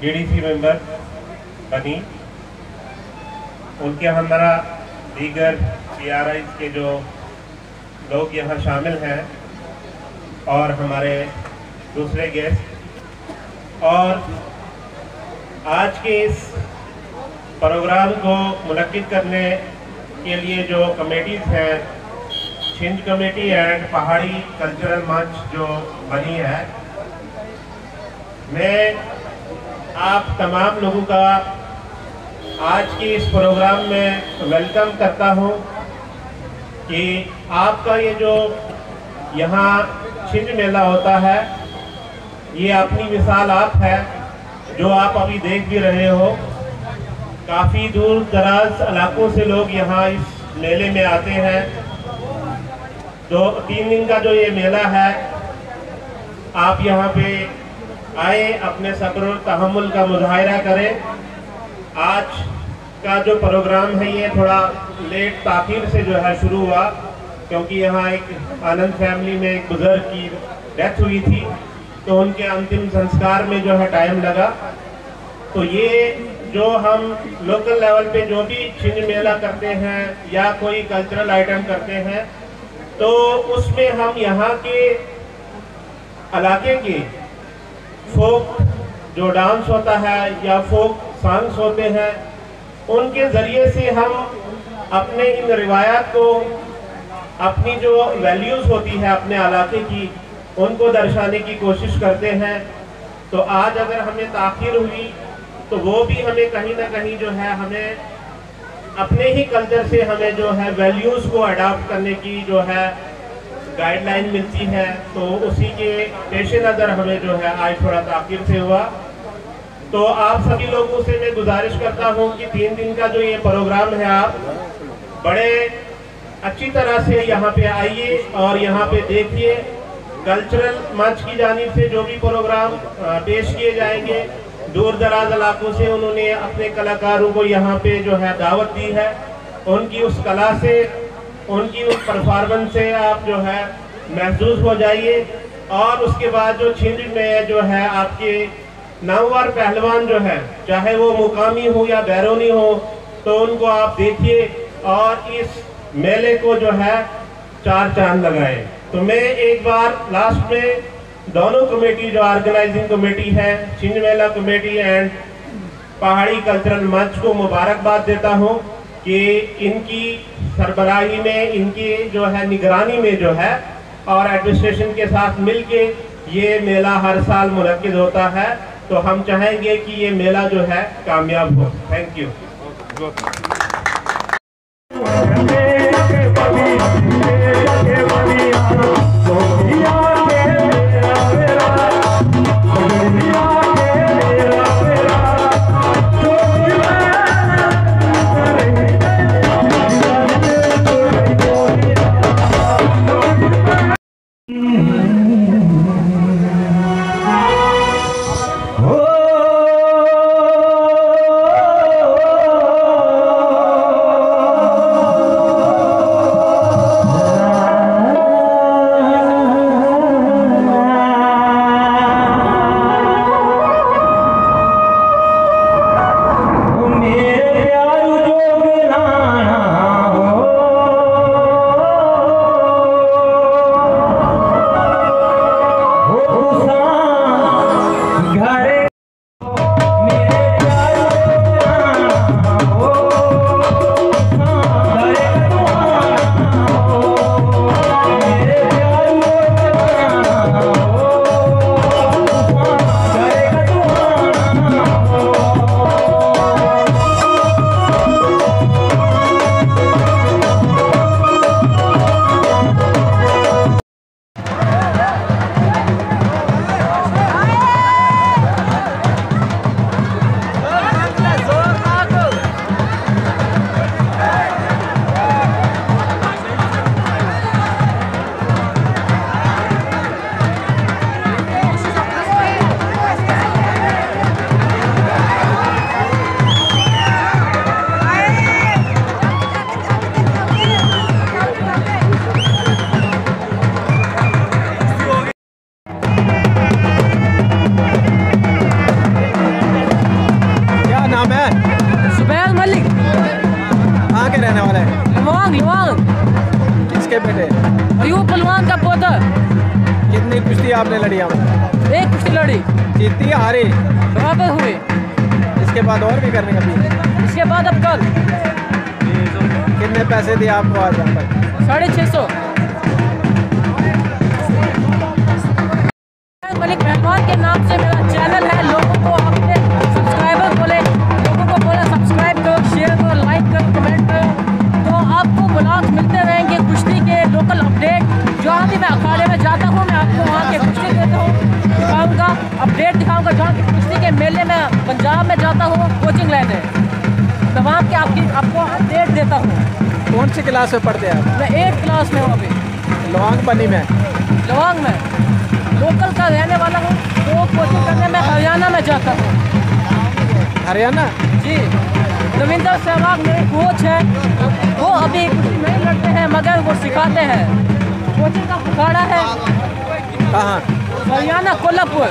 DDC member बनी उनके हमारा दीगर पी के जो लोग यहाँ शामिल हैं और हमारे दूसरे गेस्ट और आज के इस प्रोग्राम को मुनद करने के लिए जो कमेटीज़ हैं छिंज कमेटी एंड पहाड़ी कल्चरल मंच जो बनी है, मैं आप तमाम लोगों का आज के इस प्रोग्राम में वेलकम करता हूँ कि आपका ये जो यहाँ छिंज मेला होता है, ये अपनी मिसाल आप है, जो आप अभी देख भी रहे हो। काफ़ी दूर दराज इलाकों से लोग यहाँ इस मेले में आते हैं। तो तीन दिन का जो ये मेला है, आप यहाँ पे आए, अपने सब्र तहमुल का मुजाहरा करें। आज का जो प्रोग्राम है, ये थोड़ा लेट ताखिर से जो है शुरू हुआ, क्योंकि यहाँ एक आनंद फैमिली में एक बुज़ुर्ग की डेथ हुई थी तो उनके अंतिम संस्कार में जो है टाइम लगा। तो ये जो हम लोकल लेवल पे जो भी छिंज मेला करते हैं, या कोई कल्चरल आइटम करते हैं तो उसमें हम यहाँ के इलाके के फोक जो डांस होता है या फोक सॉन्ग्स होते हैं, उनके ज़रिए से हम अपने इन रिवायात को, अपनी जो वैल्यूज़ होती है अपने इलाके की, उनको दर्शाने की कोशिश करते हैं। तो आज अगर हमें ताखिर हुई तो वो भी हमें कहीं ना कहीं जो है हमें अपने ही कल्चर से हमें जो है वैल्यूज़ को अडॉप्ट करने की जो है गाइडलाइन मिलती है तो उसी के पेश नज़र हमें जो है आज थोड़ा ताखिर से हुआ। तो आप सभी लोगों से मैं गुजारिश करता हूँ कि तीन दिन का जो ये प्रोग्राम है आप बड़े अच्छी तरह से यहाँ पे आइए और यहाँ पे देखिए। कल्चरल मंच की जानी से जो भी प्रोग्राम पेश किए जाएँगे, दूर दराज इलाकों से उन्होंने अपने कलाकारों को यहाँ पे जो है दावत दी है। उनकी उस कला से उनकी उस परफॉर्मेंस से आप जो है महसूस हो जाइए। और उसके बाद जो छिंज में जो है आपके नामवर पहलवान जो है, चाहे वो मुकामी हो या बैरोनी हो तो उनको आप देखिए और इस मेले को जो है चार चाँद लगाए। तो मैं एक बार लास्ट में दोनों कमेटी जो ऑर्गेनाइजिंग कमेटी है Chhinj Mela committee and Pahadi cultural मंच को मुबारकबाद देता हूँ। कि इनकी सरबराही में, इनकी जो है निगरानी में जो है, और एडमिनिस्ट्रेशन के साथ मिल के ये मेला हर साल मुनद होता है। तो हम चाहेंगे कि ये मेला जो है कामयाब हो। थैंक यू रहने वाला है। लवांग लवांग किसके बेटे? अयूब पलवान का पोता। कितनी कुश्ती आपने लड़ी आप एक कुश्ती लड़ी। जीती हारे। बराबर हुए। इसके बाद और भी करने कभी? इसके बाद अब कल। कितने पैसे दिए आपको आज यहाँ पर? साढ़े छः सौ। मलिक मेहमान के नाम से मेरा चैनल है लोगों को आप तमाम के आपकी आपको अपडेट देता हूँ। कौन सी क्लास में पढ़ते हैं आप? मैं एट क्लास में हूँ अभी। लोहांग बनी में? लवांग में। लोकल का रहने वाला हूँ तो कोचिंग करने में हरियाणा में जाता हूँ। हरियाणा? जी। रविंदर सहवाग मेरे कोच है। वो अभी कुछ नहीं लड़ते हैं मगर वो सिखाते हैं। कोचिंग का अखाड़ा है। कहाँ? हरियाणा कोल्हापुर।